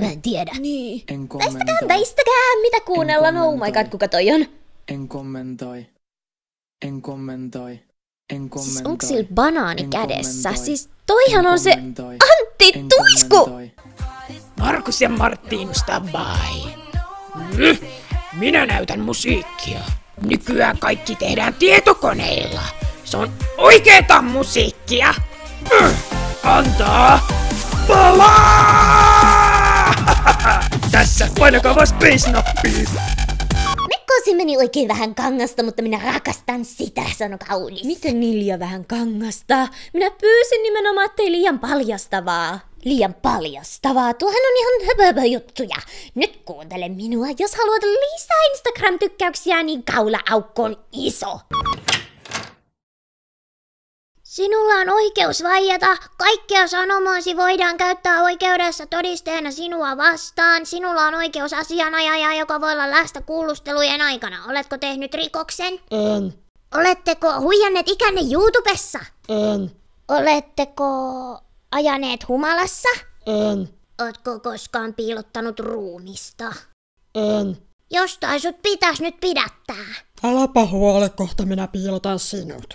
Mä en tiedä. Niin. En Väistäkää, väistäkää, mitä kuunnellaan. Oh my god, kuka toi on? En kommentoi. En kommentoi. En kommentoi. Siis onko sillä banaani En kädessä? kommentoi. Siis toihan En on se kommentoi. Antti En Tuisku! kommentoi. Markus ja Martinus by. Mm. Minä näytän musiikkia. Nykyään kaikki tehdään tietokoneilla. Se on oikeeta musiikkia. Mm. Antaa palaa! Tässä painakaa vaan space-nappia. Mekkosi meni oikein vähän kangasta, mutta minä rakastan sitä, sano kaunis. Miten niin liian vähän kangasta? Minä pyysin nimenomaan, ettei liian paljastavaa. Liian paljastavaa. Tuohan on ihan höpöpö juttuja. Nyt kuuntele minua. Jos haluat lisää Instagram-tykkäyksiä, niin kaula-aukko on iso. Sinulla on oikeus vaieta. Kaikkea sanomaasi voidaan käyttää oikeudessa todisteena sinua vastaan. Sinulla on oikeus asianajaja, joka voi olla läsnä kuulustelujen aikana. Oletko tehnyt rikoksen? En, Oletteko huijanneet ikänne YouTubessa? en, Oletteko ajaneet humalassa? en, Ootko koskaan piilottanut ruumista? en. Jostain sut pitäis nyt pidättää. Äläpä huole, kohta minä piilotan sinut.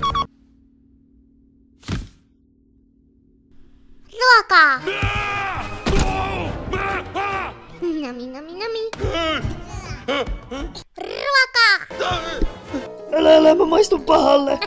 Ruokaa! Nami, nami, nami. Ruokaa! Älä, älä, mä maistun pahalle.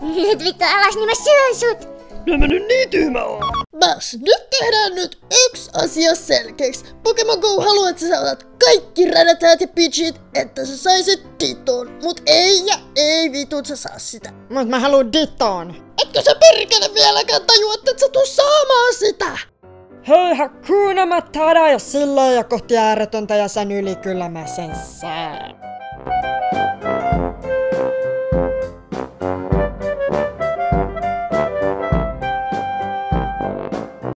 Nyt vittu alas, niin mä syön sut! Minä mä nyt niin tyhmä oon. Bas, nyt tehdään nyt yksi asia selkeäksi. Pokemon Go haluaa, että sä otat kaikki rädätäät ja pitchit, että sä saisit Diton. Mut ei ja ei vitut sä saa sitä. Mut mä haluan Diton. Etkö sä perkele vieläkään tajua, että et sä tuu saamaan sitä? Hei Hakuna Matata ja silleen ja kohti ääretöntä ja sen yli kyllä mä sen saan.